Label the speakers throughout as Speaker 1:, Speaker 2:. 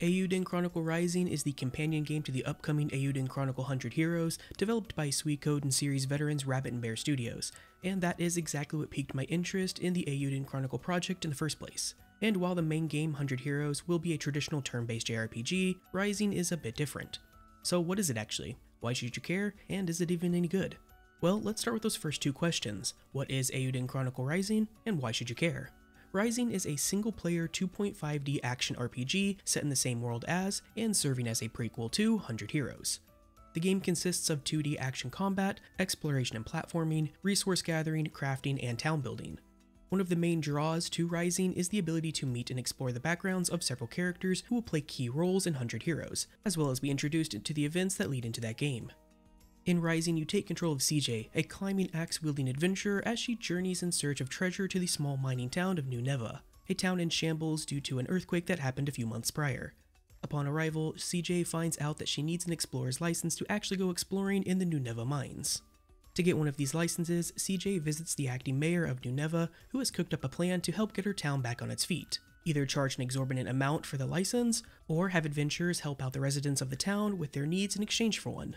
Speaker 1: Eiyuden Chronicle Rising is the companion game to the upcoming Eiyuden Chronicle 100 Heroes, developed by Suikoden and series veterans Rabbit and Bear Studios, and that is exactly what piqued my interest in the Eiyuden Chronicle project in the first place. And while the main game 100 Heroes will be a traditional turn-based JRPG, Rising is a bit different. So what is it actually? Why should you care? And is it even any good? Well, let's start with those first two questions. What is Eiyuden Chronicle Rising, and why should you care? Rising is a single player 2.5D action RPG set in the same world as, and serving as a prequel to 100 Heroes. The game consists of 2D action combat, exploration and platforming, resource gathering, crafting, and town building. One of the main draws to Rising is the ability to meet and explore the backgrounds of several characters who will play key roles in 100 Heroes, as well as be introduced to the events that lead into that game. In Rising, you take control of CJ, a climbing axe wielding adventurer, as she journeys in search of treasure to the small mining town of New Nevaeh, a town in shambles due to an earthquake that happened a few months prior. Upon arrival, CJ finds out that she needs an explorer's license to actually go exploring in the New Nevaeh mines. To get one of these licenses, CJ visits the acting mayor of New Nevaeh, who has cooked up a plan to help get her town back on its feet. Either charge an exorbitant amount for the license, or have adventurers help out the residents of the town with their needs in exchange for one.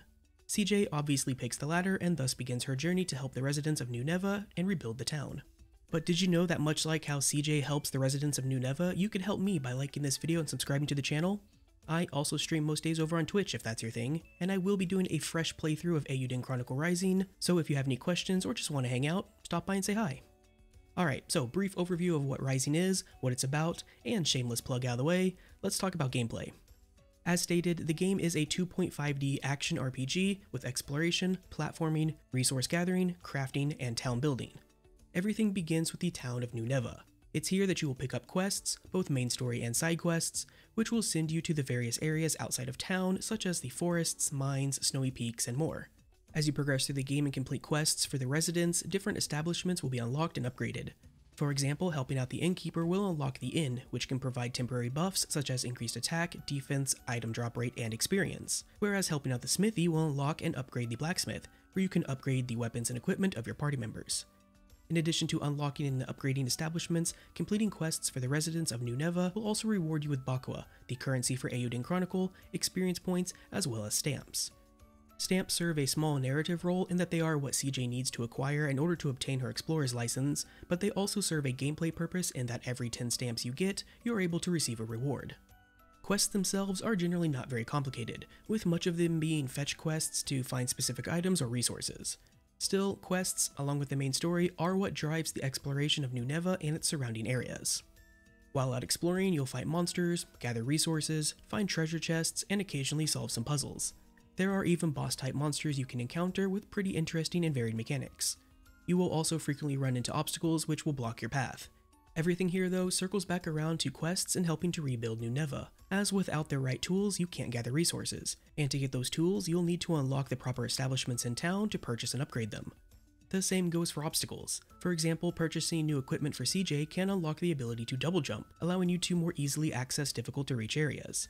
Speaker 1: CJ obviously picks the latter and thus begins her journey to help the residents of New Nevaeh and rebuild the town. But did you know that much like how CJ helps the residents of New Nevaeh, you can help me by liking this video and subscribing to the channel? I also stream most days over on Twitch if that's your thing, and I will be doing a fresh playthrough of Eiyuden Chronicle Rising, so if you have any questions or just want to hang out, stop by and say hi. Alright, so brief overview of what Rising is, what it's about, and shameless plug out of the way, let's talk about gameplay. As stated, the game is a 2.5D action RPG with exploration, platforming, resource gathering, crafting, and town building. Everything begins with the town of New Nevaeh. It's here that you will pick up quests, both main story and side quests, which will send you to the various areas outside of town, such as the forests, mines, snowy peaks, and more. As you progress through the game and complete quests for the residents, different establishments will be unlocked and upgraded. For example, helping out the innkeeper will unlock the inn, which can provide temporary buffs such as increased attack, defense, item drop rate, and experience, whereas helping out the smithy will unlock and upgrade the blacksmith, where you can upgrade the weapons and equipment of your party members. In addition to unlocking and upgrading establishments, completing quests for the residents of New Nevaeh will also reward you with Bakwa, the currency for Eiyuden Chronicle, experience points, as well as stamps. Stamps serve a small narrative role in that they are what CJ needs to acquire in order to obtain her explorer's license, but they also serve a gameplay purpose in that every 10 stamps you get, you are able to receive a reward. Quests themselves are generally not very complicated, with much of them being fetch quests to find specific items or resources. Still, quests, along with the main story, are what drives the exploration of New Nevaeh and its surrounding areas. While out exploring, you'll fight monsters, gather resources, find treasure chests, and occasionally solve some puzzles. There are even boss type monsters you can encounter with pretty interesting and varied mechanics. You will also frequently run into obstacles which will block your path. Everything here though circles back around to quests and helping to rebuild New Nevaeh, as without the right tools you can't gather resources, and to get those tools you'll need to unlock the proper establishments in town to purchase and upgrade them. The same goes for obstacles. For example, purchasing new equipment for CJ can unlock the ability to double jump, allowing you to more easily access difficult to reach areas.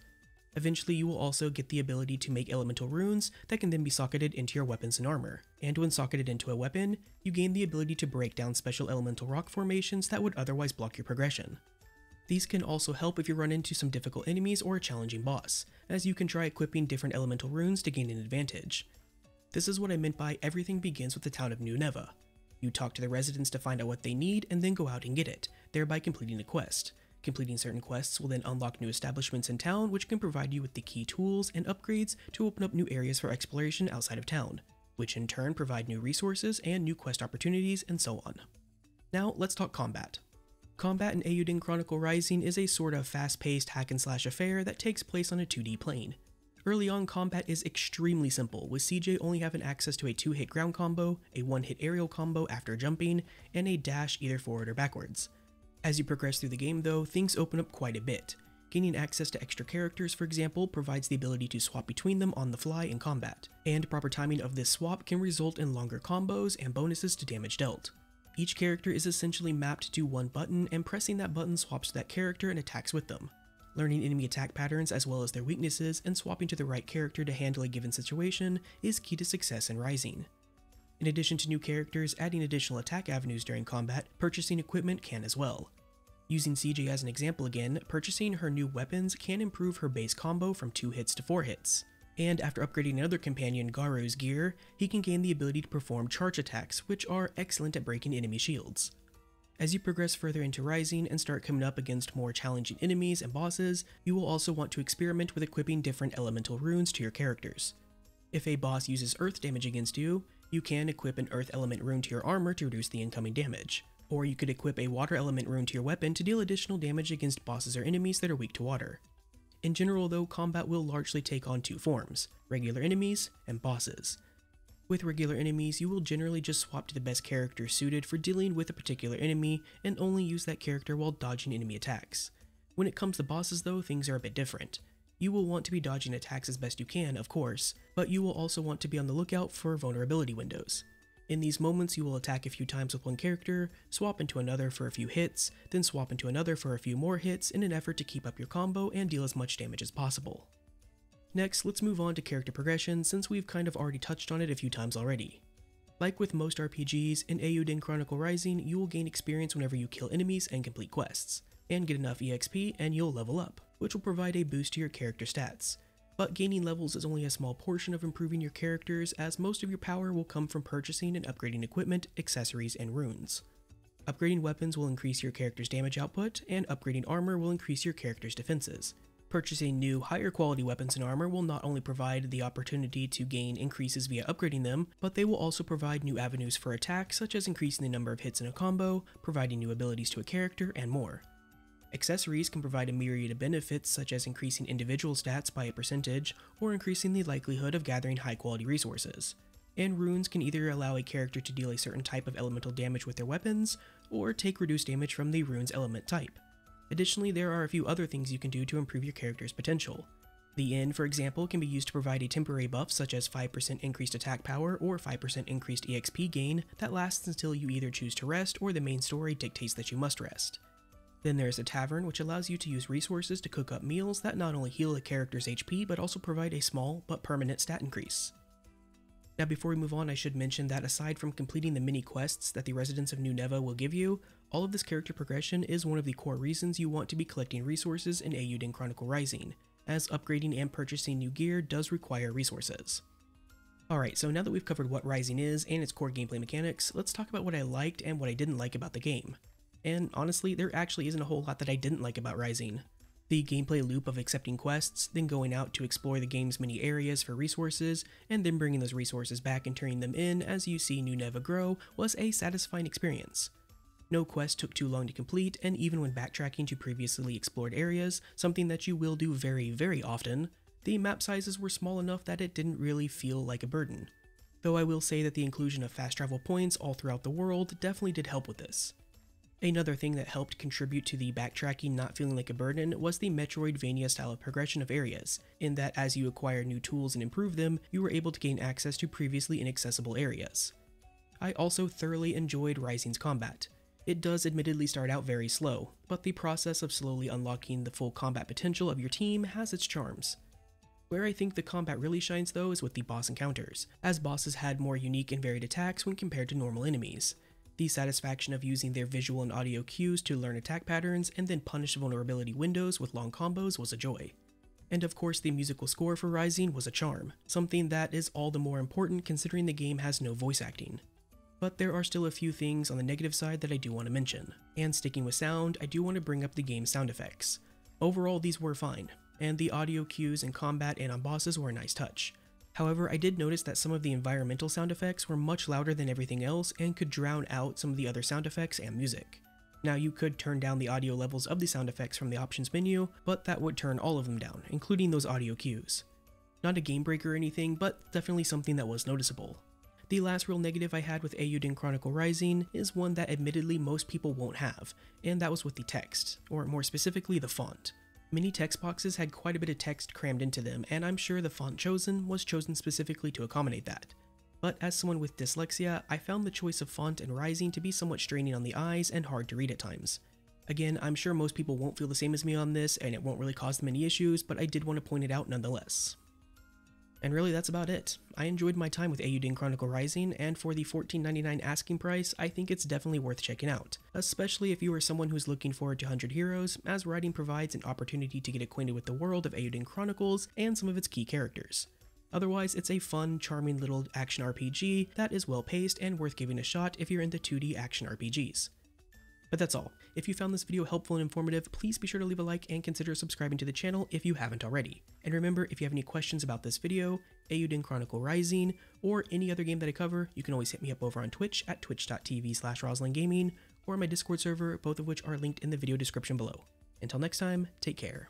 Speaker 1: Eventually, you will also get the ability to make elemental runes that can then be socketed into your weapons and armor. And when socketed into a weapon, you gain the ability to break down special elemental rock formations that would otherwise block your progression. These can also help if you run into some difficult enemies or a challenging boss, as you can try equipping different elemental runes to gain an advantage. This is what I meant by everything begins with the town of New Nevaeh. You talk to the residents to find out what they need and then go out and get it, thereby completing a quest. Completing certain quests will then unlock new establishments in town, which can provide you with the key tools and upgrades to open up new areas for exploration outside of town, which in turn provide new resources and new quest opportunities, and so on. Now, let's talk combat. Combat in Eiyuden Chronicle Rising is a sort of fast-paced hack and slash affair that takes place on a 2D plane. Early on, combat is extremely simple, with CJ only having access to a 2-hit ground combo, a 1-hit aerial combo after jumping, and a dash either forward or backwards. As you progress through the game though, things open up quite a bit. Gaining access to extra characters, for example, provides the ability to swap between them on the fly in combat, and proper timing of this swap can result in longer combos and bonuses to damage dealt. Each character is essentially mapped to one button, and pressing that button swaps that character and attacks with them. Learning enemy attack patterns as well as their weaknesses and swapping to the right character to handle a given situation is key to success in Rising. In addition to new characters adding additional attack avenues during combat, purchasing equipment can as well. Using CJ as an example again, purchasing her new weapons can improve her base combo from 2 hits to 4 hits. And after upgrading another companion, Garoo's gear, he can gain the ability to perform charge attacks, which are excellent at breaking enemy shields. As you progress further into Rising and start coming up against more challenging enemies and bosses, you will also want to experiment with equipping different elemental runes to your characters. If a boss uses earth damage against you, you can equip an earth element rune to your armor to reduce the incoming damage or you could equip a water element rune to your weapon to deal additional damage against bosses or enemies that are weak to water. In general though, combat will largely take on two forms, regular enemies and bosses. With regular enemies, you will generally just swap to the best character suited for dealing with a particular enemy and only use that character while dodging enemy attacks. When it comes to bosses though, things are a bit different. You will want to be dodging attacks as best you can, of course, but you will also want to be on the lookout for vulnerability windows. In these moments, you will attack a few times with one character, swap into another for a few hits, then swap into another for a few more hits in an effort to keep up your combo and deal as much damage as possible. Next, let's move on to character progression since we've kind of already touched on it a few times already. Like with most RPGs, in Eiyuden Chronicle Rising, you will gain experience whenever you kill enemies and complete quests, and get enough EXP and you'll level up, which will provide a boost to your character stats, but gaining levels is only a small portion of improving your characters as most of your power will come from purchasing and upgrading equipment, accessories, and runes. Upgrading weapons will increase your character's damage output, and upgrading armor will increase your character's defenses. Purchasing new, higher quality weapons and armor will not only provide the opportunity to gain increases via upgrading them, but they will also provide new avenues for attack, such as increasing the number of hits in a combo, providing new abilities to a character, and more. Accessories can provide a myriad of benefits such as increasing individual stats by a percentage or increasing the likelihood of gathering high quality resources. And runes can either allow a character to deal a certain type of elemental damage with their weapons, or take reduced damage from the rune's element type. Additionally, there are a few other things you can do to improve your character's potential. The Inn, for example, can be used to provide a temporary buff such as 5% increased attack power or 5% increased EXP gain that lasts until you either choose to rest or the main story dictates that you must rest. Then there's a tavern, which allows you to use resources to cook up meals that not only heal a character's HP, but also provide a small but permanent stat increase. Now before we move on, I should mention that aside from completing the mini quests that the residents of New Nevaeh will give you, all of this character progression is one of the core reasons you want to be collecting resources in Eiyuden Chronicle Rising, as upgrading and purchasing new gear does require resources. Alright, so now that we've covered what Rising is and its core gameplay mechanics, let's talk about what I liked and what I didn't like about the game and honestly, there actually isn't a whole lot that I didn't like about Rising. The gameplay loop of accepting quests, then going out to explore the game's many areas for resources, and then bringing those resources back and turning them in as you see New Nevaeh grow was a satisfying experience. No quest took too long to complete, and even when backtracking to previously explored areas, something that you will do very, very often, the map sizes were small enough that it didn't really feel like a burden. Though I will say that the inclusion of fast travel points all throughout the world definitely did help with this. Another thing that helped contribute to the backtracking not feeling like a burden was the Metroidvania style of progression of areas, in that as you acquire new tools and improve them, you were able to gain access to previously inaccessible areas. I also thoroughly enjoyed Rising's combat. It does admittedly start out very slow, but the process of slowly unlocking the full combat potential of your team has its charms. Where I think the combat really shines though is with the boss encounters, as bosses had more unique and varied attacks when compared to normal enemies. The satisfaction of using their visual and audio cues to learn attack patterns and then punish vulnerability windows with long combos was a joy. And of course, the musical score for Rising was a charm, something that is all the more important considering the game has no voice acting. But there are still a few things on the negative side that I do want to mention. And sticking with sound, I do want to bring up the game's sound effects. Overall, these were fine, and the audio cues in combat and on bosses were a nice touch. However, I did notice that some of the environmental sound effects were much louder than everything else and could drown out some of the other sound effects and music. Now you could turn down the audio levels of the sound effects from the options menu, but that would turn all of them down, including those audio cues. Not a game breaker or anything, but definitely something that was noticeable. The last real negative I had with Eiyuden Chronicle Rising is one that admittedly most people won't have, and that was with the text, or more specifically the font. Many text boxes had quite a bit of text crammed into them, and I'm sure the font chosen was chosen specifically to accommodate that. But as someone with dyslexia, I found the choice of font and Rising to be somewhat straining on the eyes and hard to read at times. Again, I'm sure most people won't feel the same as me on this, and it won't really cause them any issues, but I did want to point it out nonetheless. And really, that's about it. I enjoyed my time with Eiyuden Chronicle Rising, and for the $14.99 asking price, I think it's definitely worth checking out, especially if you are someone who's looking forward to 100 Heroes, as Rising provides an opportunity to get acquainted with the world of Eiyuden Chronicles and some of its key characters. Otherwise, it's a fun, charming little action RPG that is well paced and worth giving a shot if you're into 2D action RPGs. But that's all. If you found this video helpful and informative, please be sure to leave a like and consider subscribing to the channel if you haven't already. And remember, if you have any questions about this video, Eiyuden Chronicle Rising, or any other game that I cover, you can always hit me up over on Twitch at twitch.tv slash Gaming, or my Discord server, both of which are linked in the video description below. Until next time, take care.